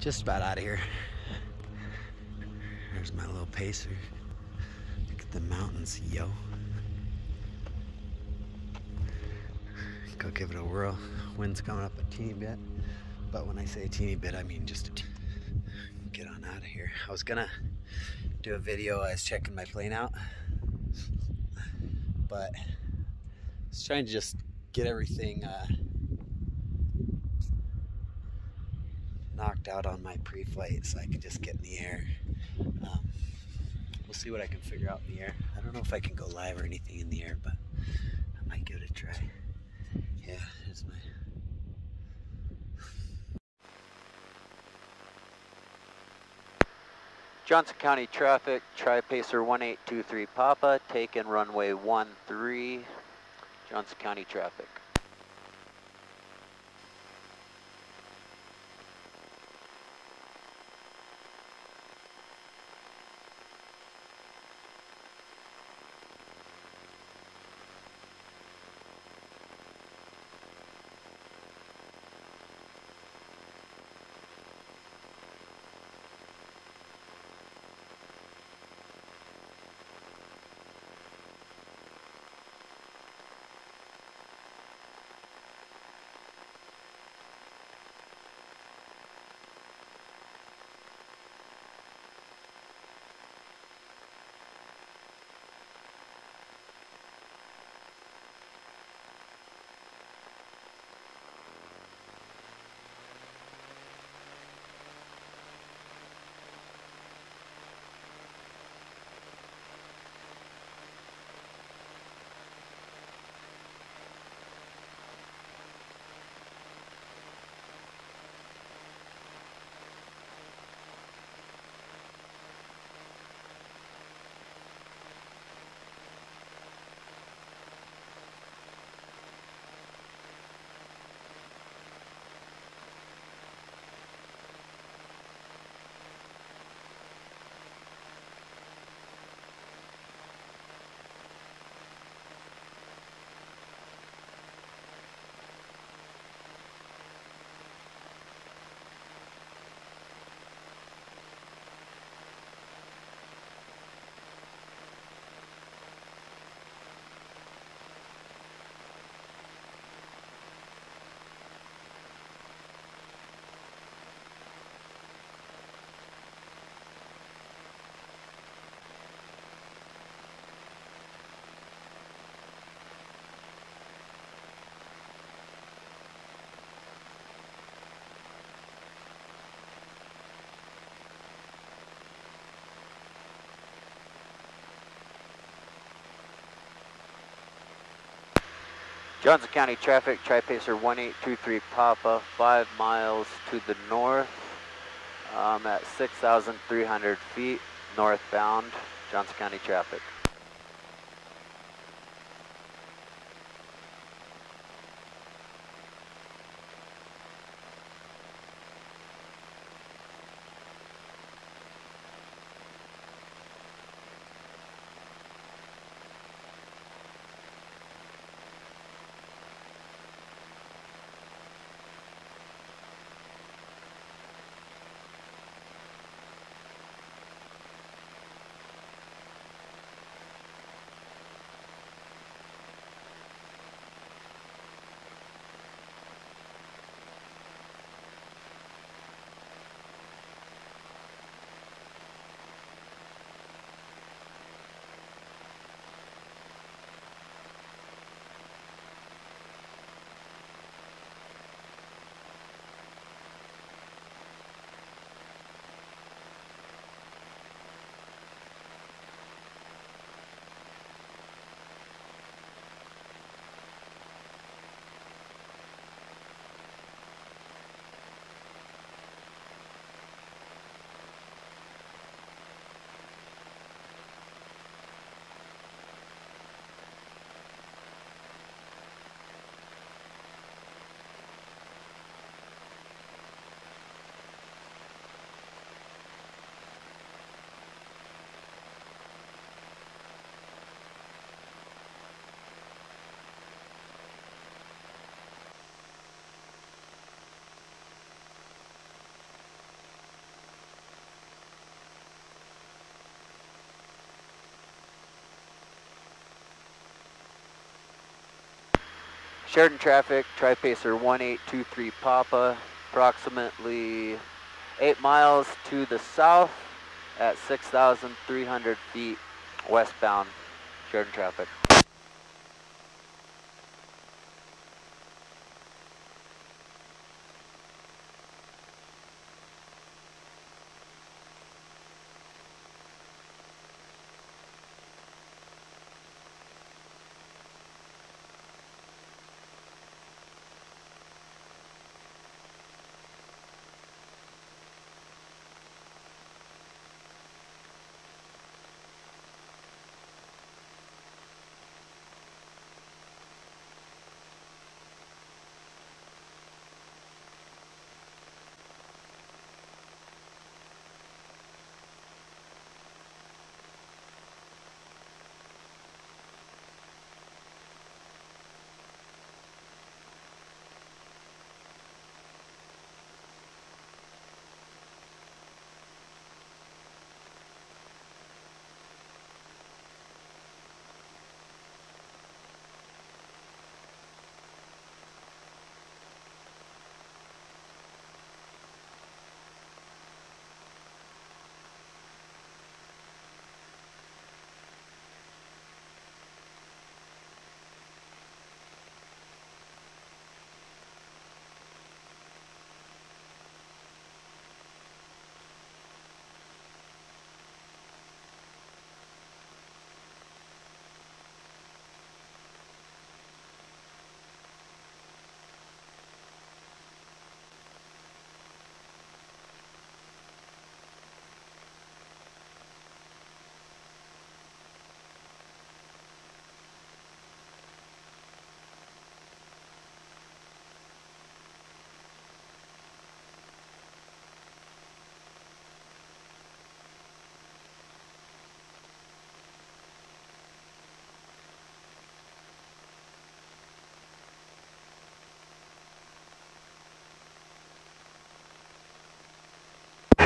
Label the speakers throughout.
Speaker 1: just about out of here. There's my little pacer. Look at the mountains, yo. Go give it a whirl. Wind's coming up a teeny bit. But when I say a teeny bit, I mean just a. Get on out of here. I was gonna do a video. I was checking my plane out. But I was trying to just get everything uh, knocked out on my pre-flight so I could just get in the air. Um, we'll see what I can figure out in the air. I don't know if I can go live or anything in the air, but I might give it a try. Yeah, here's my.
Speaker 2: Johnson County traffic, Tri-Pacer 1823 Papa, take taken runway 13, Johnson County traffic. Johnson County traffic, Tri-Pacer 1823 Papa, 5 miles to the north um, at 6,300 feet northbound, Johnson County traffic. Sheridan traffic, Tri-Pacer 1823 Papa, approximately 8 miles to the south at 6,300 feet westbound, Sheridan traffic.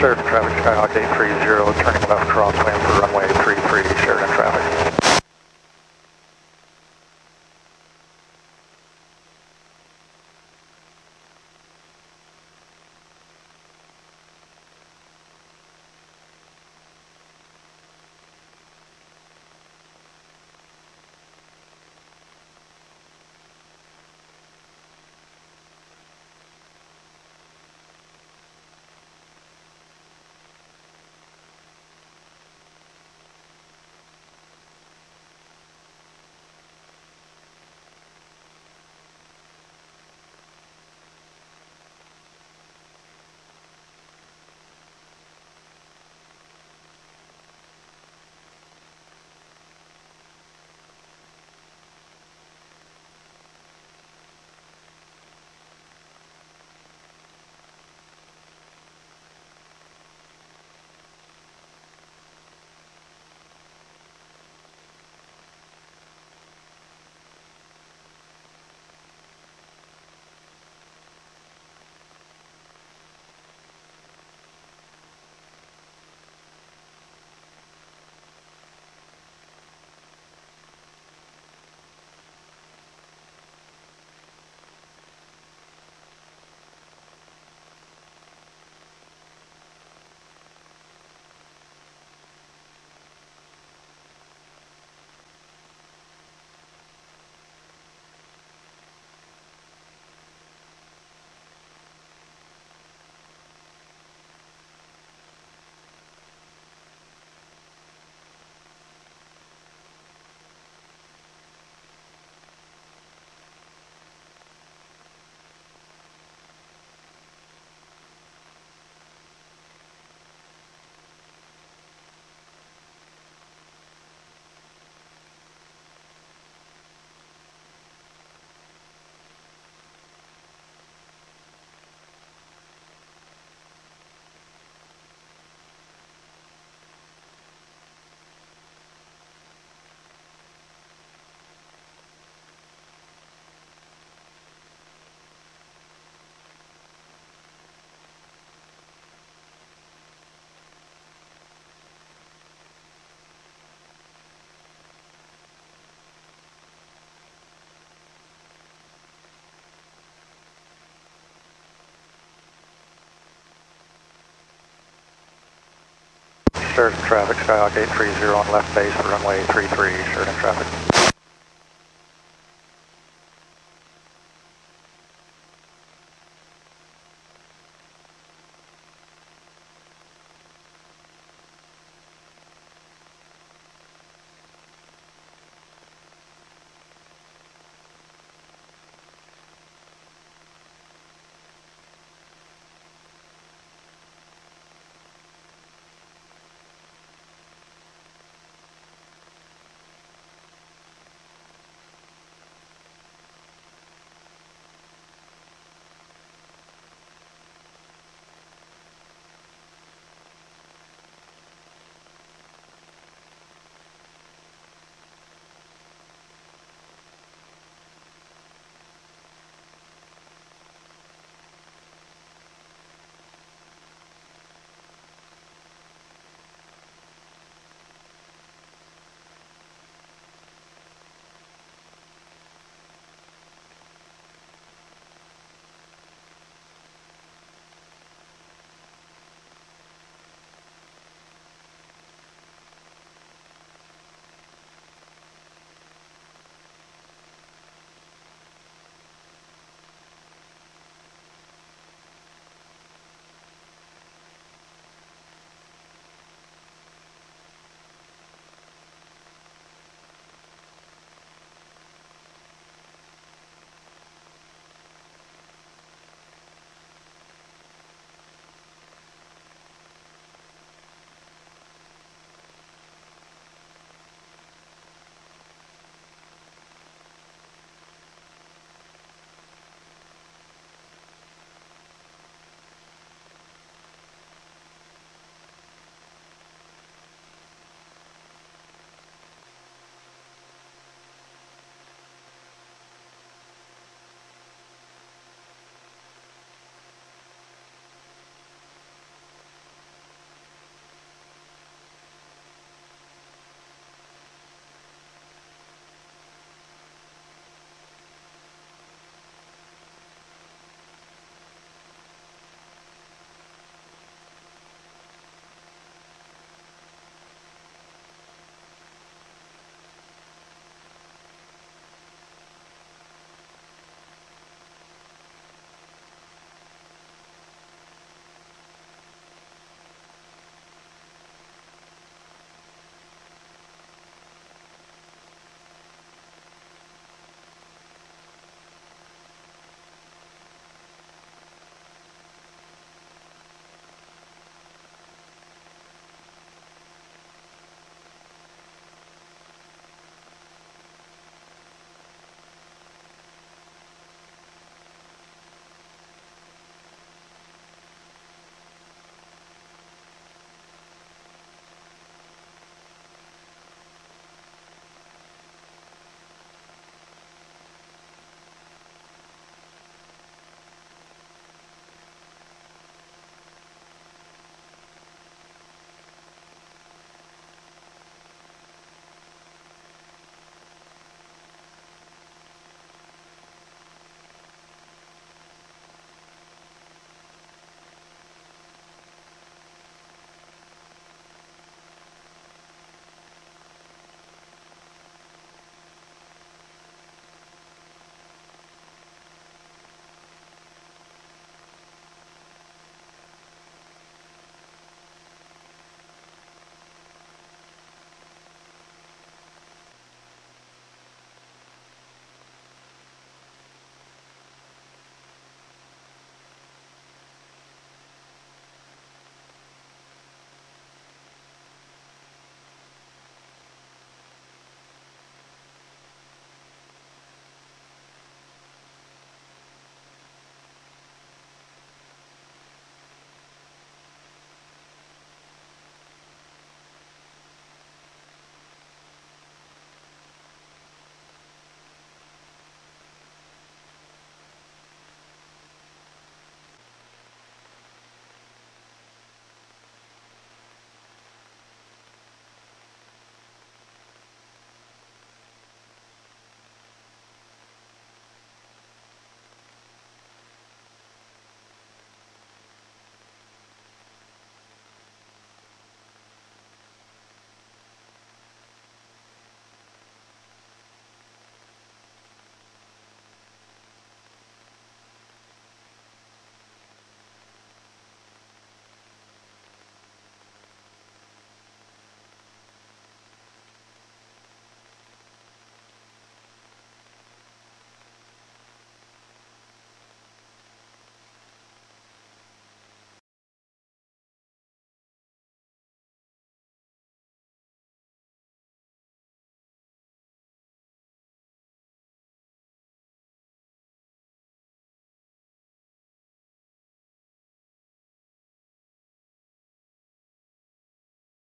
Speaker 3: Sheridan traffic, Skyhawk 830, turning left crosswind for runway 33, Sheridan Sheridan traffic, Skyhawk 830 on left base for runway 33, Sheridan traffic.